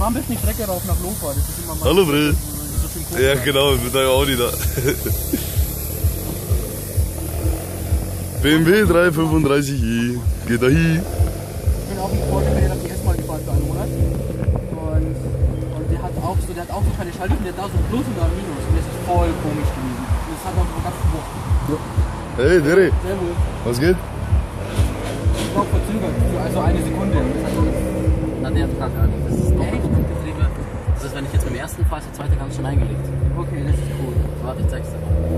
Fahr am besten die Strecke rauf nach Lofa, das ist immer mal Hallo, Brill. Ja, genau, mit deinem Audi da. BMW 335i. Geht da hin. Ich bin auch ein Porsche, der hat die S-Mal gefahren für einen Monat. Und, und der hat auch so, der hat auch so keine Schaltung, der hat da so ein Plus und da ein Minus. Und das ist voll komisch gewesen. Und das hat auch so ganz gewucht. Hey, Derry, Servus. was geht? Ich war auch verzögert, für also eine Sekunde. Der zweite ganz schon eingelegt. Okay, das ist cool. Warte, ich zeig's dir mal.